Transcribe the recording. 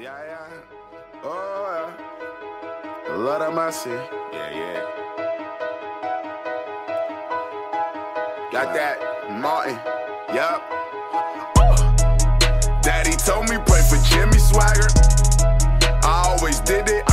Yeah, yeah. Oh, yeah. Lord of mercy. Yeah, yeah. Got that Martin. Yup. Daddy told me pray for Jimmy Swaggart. I always did it.